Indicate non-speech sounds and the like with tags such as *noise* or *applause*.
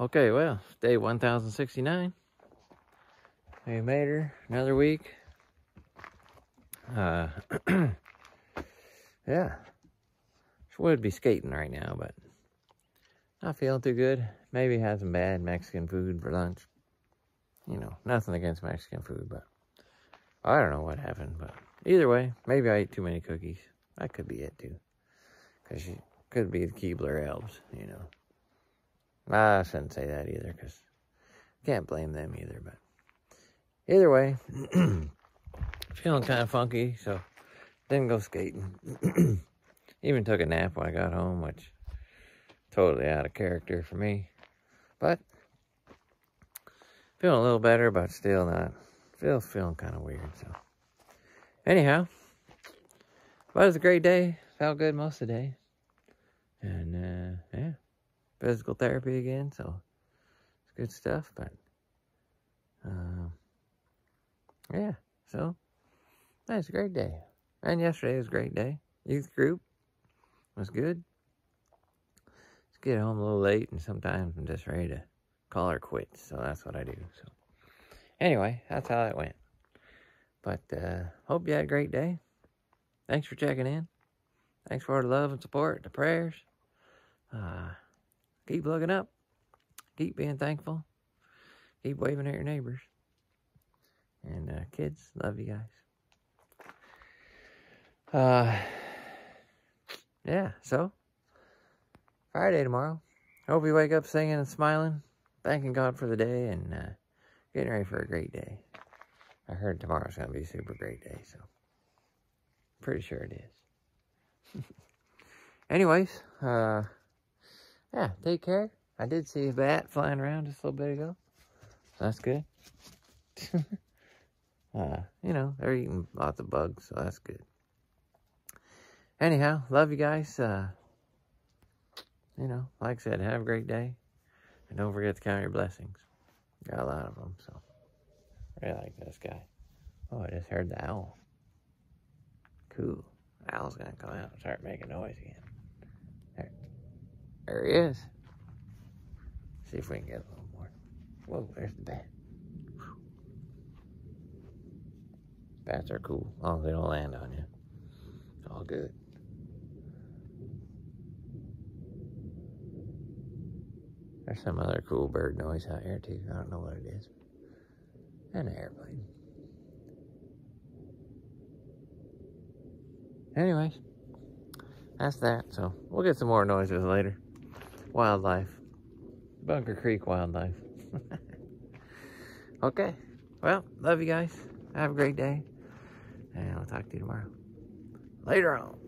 Okay, well, day 1069. We made her another week. Uh, *clears throat* yeah. She would be skating right now, but not feeling too good. Maybe had some bad Mexican food for lunch. You know, nothing against Mexican food, but I don't know what happened. But either way, maybe I ate too many cookies. That could be it too. Because she could be the Keebler elves, you know. I shouldn't say that either because can't blame them either. But either way, *clears throat* feeling kind of funky, so didn't go skating. *clears throat* Even took a nap when I got home, which totally out of character for me. But feeling a little better, but still not. Still feeling kind of weird. So anyhow, but it was a great day. Felt good most of the day. And uh, yeah physical therapy again, so it's good stuff. But um, yeah, so that's a great day. And yesterday was a great day. Youth group was good. Just get home a little late, and sometimes I'm just ready to call her quits. So that's what I do. So anyway, that's how that went. But uh, hope you had a great day. Thanks for checking in. Thanks for the love and support, the prayers. Uh, Keep looking up. Keep being thankful. Keep waving at your neighbors. And uh, kids, love you guys. Uh, yeah, so Friday tomorrow. Hope you wake up singing and smiling, thanking God for the day, and uh, getting ready for a great day. I heard tomorrow's going to be a super great day, so pretty sure it is. *laughs* Anyways, uh, yeah, take care. I did see a bat flying around just a little bit ago. that's good. *laughs* uh, you know, they're eating lots of bugs, so that's good. Anyhow, love you guys. Uh, you know, like I said, have a great day. And don't forget to count your blessings. Got a lot of them, so. I really like this guy. Oh, I just heard the owl. Cool. Owl's gonna come out and start making noise again. There he is. See if we can get a little more. Whoa, there's the bat. Bats are cool, as long as they don't land on you. All good. There's some other cool bird noise out here too. I don't know what it is. And an airplane. Anyways, that's that. So we'll get some more noises later wildlife. Bunker Creek wildlife. *laughs* okay. Well, love you guys. Have a great day. And I'll talk to you tomorrow. Later on.